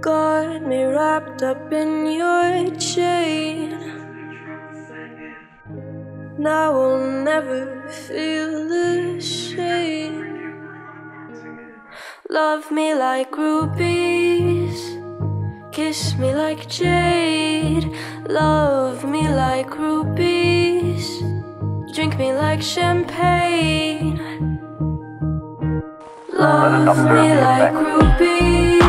Got me wrapped up in your chain. Now I'll never feel the shame. Love me like rubies, kiss me like jade. Love me like rubies, drink me like champagne. Love me like rubies.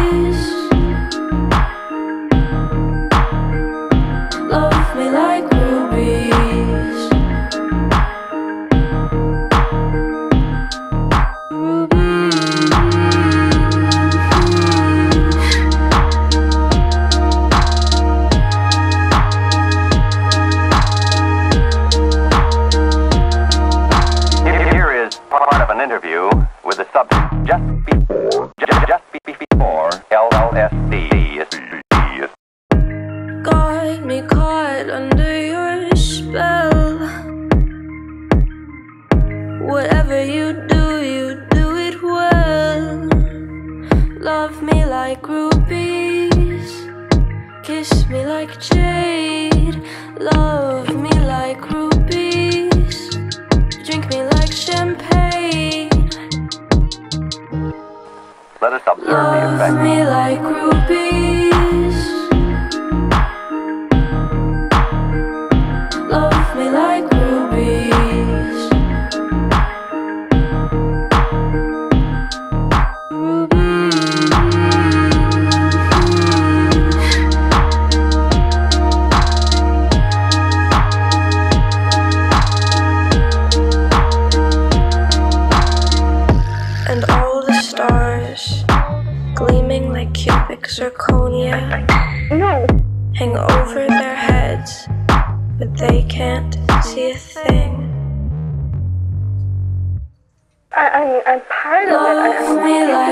Of an interview with the subject just before, just, just before LLSD. Got me caught under your spell. Whatever you do, you do it well. Love me like rubies, kiss me like jade. Let us observe the effect. Like zirconia hang over their heads, but they can't see a thing. I, I'm, I'm part of it. I,